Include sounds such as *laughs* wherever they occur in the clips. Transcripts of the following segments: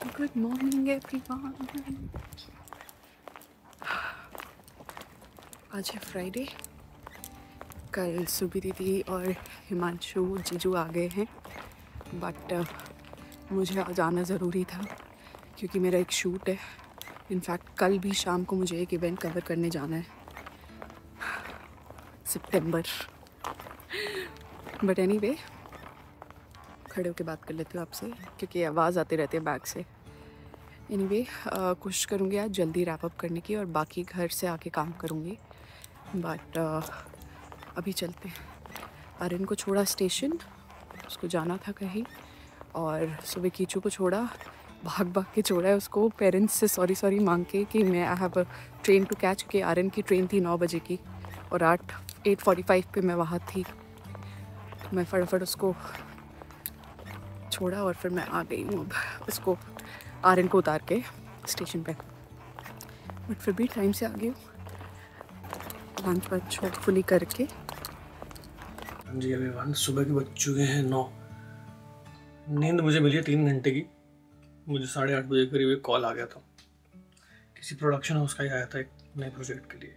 Good morning, everyone. आज है Friday कल सुबह दीदी और हिमांशु जीजू आ गए हैं। बट मुझे आज आना ज़रूरी था क्योंकि मेरा एक शूट है। इनफैक्ट कल भी शाम को मुझे एक इवेंट कवर करने जाना है। सितंबर बट एनी वे खड़े होकर बात कर लेती हूँ आपसे, क्योंकि आवाज़ आती रहती है बैग से। एनी वे कोशिश करूँगी आज जल्दी रैप अप करने की और बाकी घर से आके काम करूँगी। बट अभी चलते हैं। को छोड़ा स्टेशन उसको जाना था कहीं, और सुबह कीचू को छोड़ा भाग भाग के छोड़ा है उसको। पेरेंट्स से सॉरी सॉरी मांग के कि मैं I have train to catch क्योंकि आर्यन की ट्रेन थी नौ बजे की, और आठ एट फोर्टी फाइव पर मैं वहाँ थी। मैं फटाफट उसको छोड़ा और फिर मैं आ गई हूँ अब उसको आर्यन को उतार के स्टेशन पे। बट फिर भी टाइम से आ गई हूँ। लंच वंच होपफुली करके। जी, अभी वन सुबह के बज चुके हैं नौ। नींद मुझे मिली है तीन घंटे की। मुझे साढ़े आठ बजे करीब एक कॉल आ गया था। किसी प्रोडक्शन हाउस का ही आया था एक नए प्रोजेक्ट के लिए।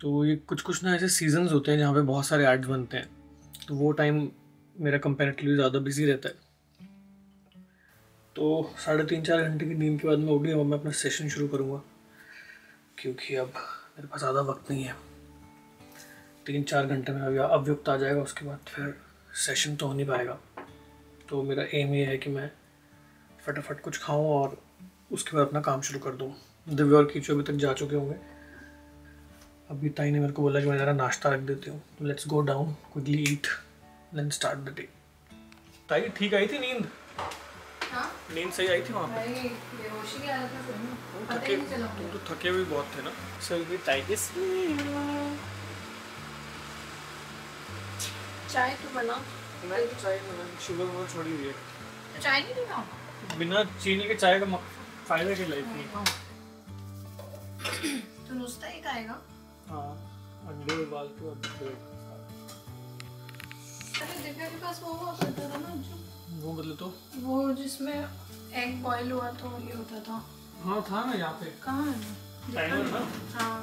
तो ये कुछ कुछ ना ऐसे सीजन्स होते हैं जहाँ पे बहुत सारे एड्स बनते हैं। तो वो टाइम मेरा कंपेरेटिवली ज़्यादा बिज़ी रहता है। तो साढ़े तीन चार घंटे की नींद के बाद मैं उठ गया मैं अपना सेशन शुरू करूँगा। क्योंकि अब मेरे पास ज़्यादा वक्त नहीं है। तीन चार घंटे में अभी अव्युक्त आ जाएगा, उसके बाद फिर सेशन तो हो नहीं पाएगा। तो मेरा एम ये है कि मैं फटाफट कुछ खाऊं और उसके बाद अपना काम शुरू कर दूँ। दिव्य और कीचो अभी तक जा चुके होंगे। अभी ताई ने मेरे को बोला कि मैं ज़रा नाश्ता रख देती हूँ। तो let's go down quickly eat then start the day ताई ठीक आई थी नींद? हाँ? नींद सही आई थी वहाँ पे? में पता थके नहीं चला तुम तो थके हुए बहुत थे ना। सही भी ताई के चाय तो बना। मैं तो चाय मैंने शुगर वुगर छोड़ी हुई है। चाय नहीं पीना बिना चीनी के चाय का म- फ़ायदा की लाइफ नहीं तू नुस्ता ही खाएगा हाँ अंडे उबाल के और ब्रेड वो जो वो तो वो जिसमें एग बॉईल हुआ तो ये होता था। हाँ था ना यहाँ पे। कहाँ है? टाइमर ना? हाँ।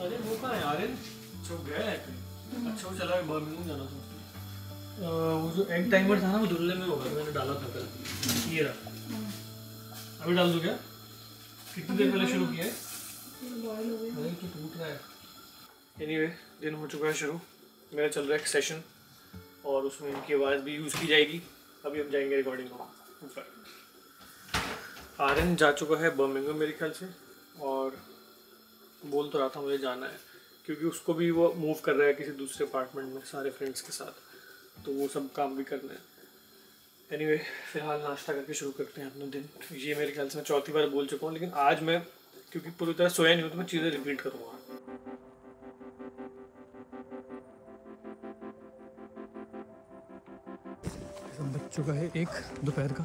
अरे वो कहाँ है आर्यन वो गया है कहीं। अच्छा वो चला गया बर्मिंघम जाना था। वो जो एग टाइमर था ना वो धुलने में होगा मैंने डाला था कल। ये रहा। अभी डाल दो क्या? कितनी देर पहले शुरू किया है? बॉईल हो गई अरे तो टूट रहा है। एनीवे दिन हो चुका है शुरू। मेरा चल रहा है सेशन और उसमें इनकी आवाज़ भी यूज़ की जाएगी। अभी हम जाएँगे रिकॉर्डिंग को। आर्यन जा चुका है बर्मिंघम मेरे ख्याल से, और बोल तो रहा था मुझे जाना है, क्योंकि उसको भी वो मूव कर रहा है किसी दूसरे अपार्टमेंट में सारे फ्रेंड्स के साथ। तो वो सब काम भी करना है। एनीवे फ़िलहाल नाश्ता करके शुरू करते हैं अपना दिन। ये मेरे ख्याल से मैं चौथी बार बोल चुका हूँ, लेकिन आज मैं, क्योंकि पूरी तरह सोया नहीं हूँ तो मैं चीज़ें रिपीट करूँगा। चुका है एक दोपहर का।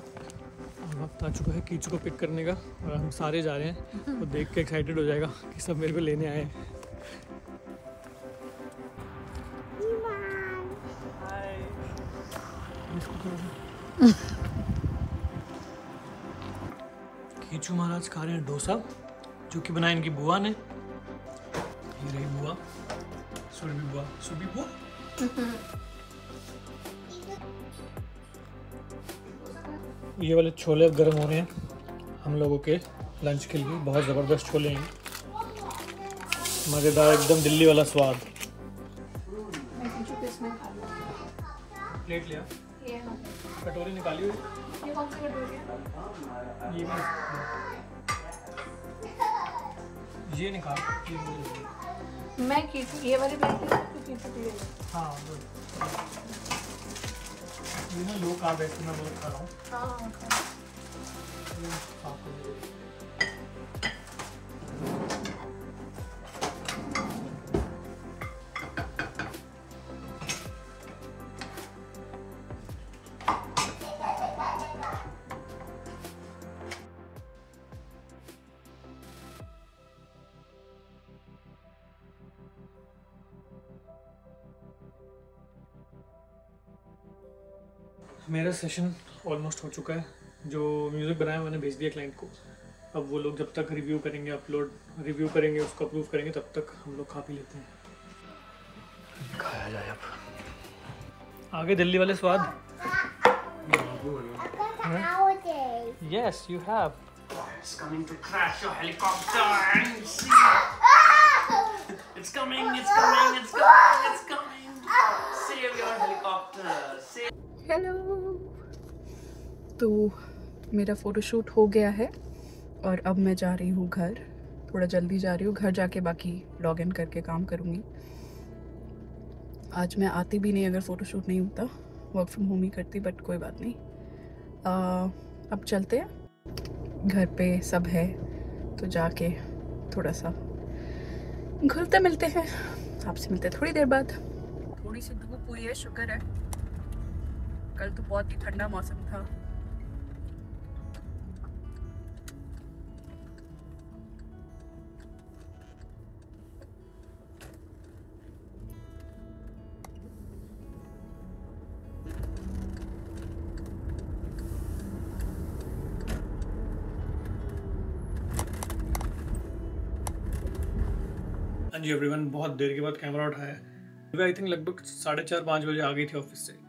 वक्त आ चुका है कीचू को पिक करने का और हम सारे जा रहे हैं। वो देख के एक्साइटेड हो जाएगा कि सब मेरे को लेने आए हैं। कीचू महाराज खा रहे हैं डोसा जो कि बनाया इनकी बुआ ने। ये रही बुआ। सुरभि बुआ। सुरभि बुआ। *laughs* ये वाले छोले अब गर्म हो रहे हैं। हम लोगों के लंच के लिए बहुत ज़बरदस्त छोले हैं। मज़ेदार एकदम दिल्ली वाला स्वाद। प्लेट लिया। ये कटोरी निकाली हुई। ये कौन सी कटोरी है ये भी ये निकाल ये मैं की ये वाली की तू ये। हाँ। ये ना लो कार्ब है बैठे मैं बहुत खा रहा हूँ हाँ। मेरा सेशन ऑलमोस्ट हो चुका है जो म्यूज़िक बनाया मैंने भेज दिया क्लाइंट को अब वो लोग जब तक रिव्यू करेंगे अपलोड रिव्यू करेंगे उसको अप्रूव करेंगे तब तक हम लोग खा पी लेते हैं खाया जाए अब आगे दिल्ली वाले स्वाद yes you have It's coming to crash your helicopter and see. It's coming, it's coming, it's coming, it's coming. Save your helicopter. Save. Hello तो मेरा फ़ोटोशूट हो गया है और अब मैं जा रही हूँ घर। थोड़ा जल्दी जा रही हूँ घर जाके बाकी लॉग इन करके काम करूँगी। आज मैं आती भी नहीं अगर फ़ोटोशूट नहीं होता। वर्क फ्रॉम होम ही करती बट कोई बात नहीं। आ, अब चलते हैं। घर पे सब है तो जाके थोड़ा सा घुलते मिलते हैं। आपसे मिलते हैं थोड़ी देर बाद। थोड़ी सी धूप हुई है शुक्र है। कल तो बहुत ही ठंडा मौसम था। हाँ जी एवरीवन बहुत देर के बाद कैमरा उठाया। आई थिंक लगभग साढ़े चार, पाँच बजे आ गई थी ऑफ़िस से।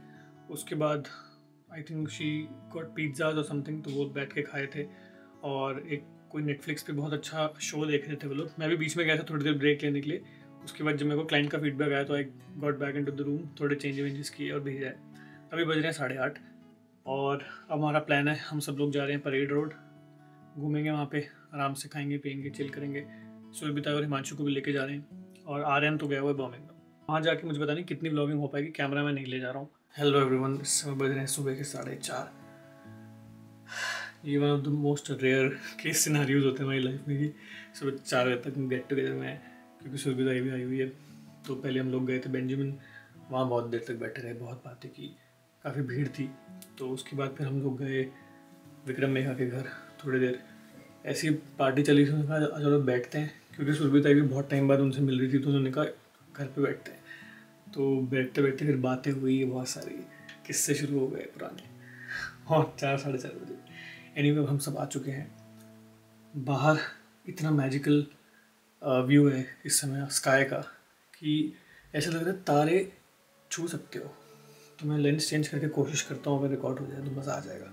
उसके बाद I think she got pizzas और समथिंग तो वो बैठ के खाए थे। और एक कोई नेटफ्लिक्स पे बहुत अच्छा शो देख रहे थे वो लोग। मैं भी बीच में गया था थोड़ी देर ब्रेक लेने के लिए। उसके बाद जब मेरे को क्लाइंट का फीडबैक आया तो I got back in to the room थोड़े चेंज वेंजेस किए और भेजा है। अभी बज रहे हैं साढ़े आठ। और अब हमारा प्लान है, हम सब लोग जा रहे हैं परेड रोड। घूमेंगे वहाँ पे, आराम से खाएँगे, पियेंगे चिल करेंगे। सुरभिता और हिमांशु को भी लेके जा रहे हैं। और आर्यन तो गया हुआ है बॉम्बिंग वहाँ जाके मुझे पता नहीं कितनी ब्लॉगिंग हो पाएगी कैमरा मैं नहीं ले जा रहा हूँ। हेलो एवरीवन इस समय बज रहे हैं सुबह के साढ़े चार। ये one of the most rare case scenarios होते हैं हमारी लाइफ में कि सुबह चार बजे तक गेट टुगेदर में क्योंकि सुरभिता भी आई हुई है। तो पहले हम लोग गए थे बेंजामिन वहाँ बहुत देर तक बैठे रहे, बहुत बातें की, काफ़ी भीड़ थी। तो उसके बाद फिर हम लोग गए विक्रम मेघा के घर थोड़ी देर। ऐसी पार्टी चली थी उन्होंने कहा चलो बैठते हैं, क्योंकि सुरभिता भी बहुत टाइम बाद उनसे मिल रही थी तो उन्होंने कहा, घर पे बैठते हैं। तो बैठते बैठते फिर बातें हुई बहुत सारी किस्से शुरू हो गए पुराने। और चार साढ़े चार बजे। एनी anyway, हम सब आ चुके हैं। बाहर इतना मैजिकल व्यू है इस समय स्काई का कि ऐसा लग रहा है तारे छू सकते हो। तो मैं लेंस चेंज करके कोशिश करता हूँ अगर रिकॉर्ड हो जाए तो मज़ा आ जाएगा।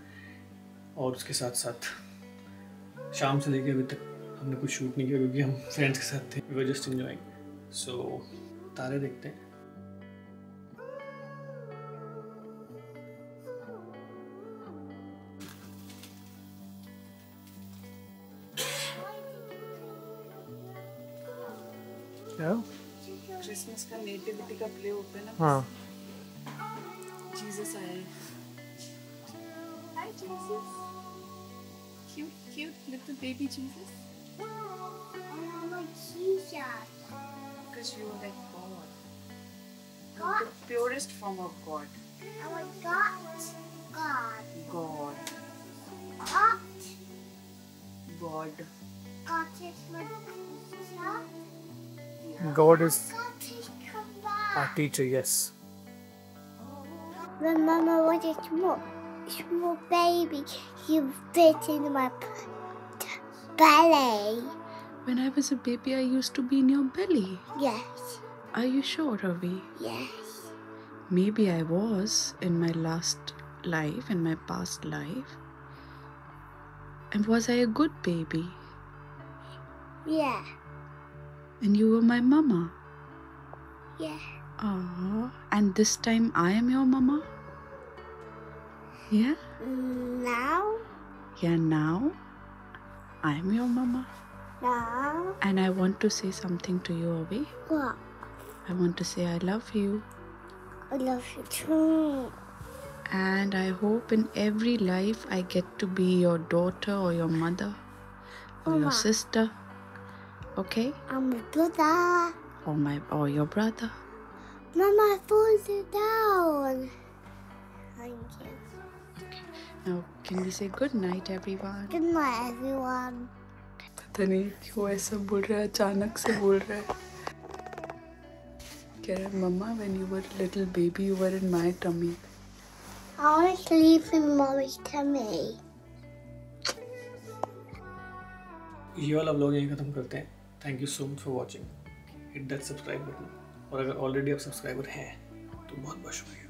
और उसके साथ साथ शाम से लेके अभी तक हमने कुछ शूट नहीं किया क्योंकि हम फ्रेंड्स के साथ थे। We were just enjoying so तारे देखते हैं। क्रिसमस का नेटिविटी का प्ले होता है ना हाँ जीसस आए hi Jesus cute cute little baby Jesus because you are like God God? the purest form of God God. God Got. God Got is my teacher. God is our teacher, yes. When Mama wanted small, small baby, you bit in my belly. When I was a baby, I used to be in your belly. Yes. Are you sure, Ravi? Yes. Maybe I was in my last life, in my past life. And was I a good baby? Yeah and you were my mama yeah. Aww. And this time I am your mama? Yeah? Now, Yeah, now I am your mama. now, And I want to say something to you, Avi. what? I want to say I love you. I love you too. And I hope in every life I get to be your daughter or your mother or your sister. Okay? I'm a brother. Or my or your brother. Mama, falls down. Thank you. Okay. Now can we say good night everyone? Good night, everyone. पता नहीं क्यों ऐसा बोल रहा है अचानक से बोल रहा है कह रहा है mama when you were little baby you were in my tummy I want to sleep in mommy's tummy. ये वाला व्लॉग यहीं ख़त्म करते हैं thank you so much for watching hit that subscribe button और अगर ऑलरेडी आप सब्सक्राइबर हैं तो बहुत बहुत शुक्रिया।